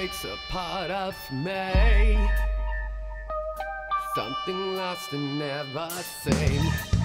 takes a part of me. Something lost and never seen.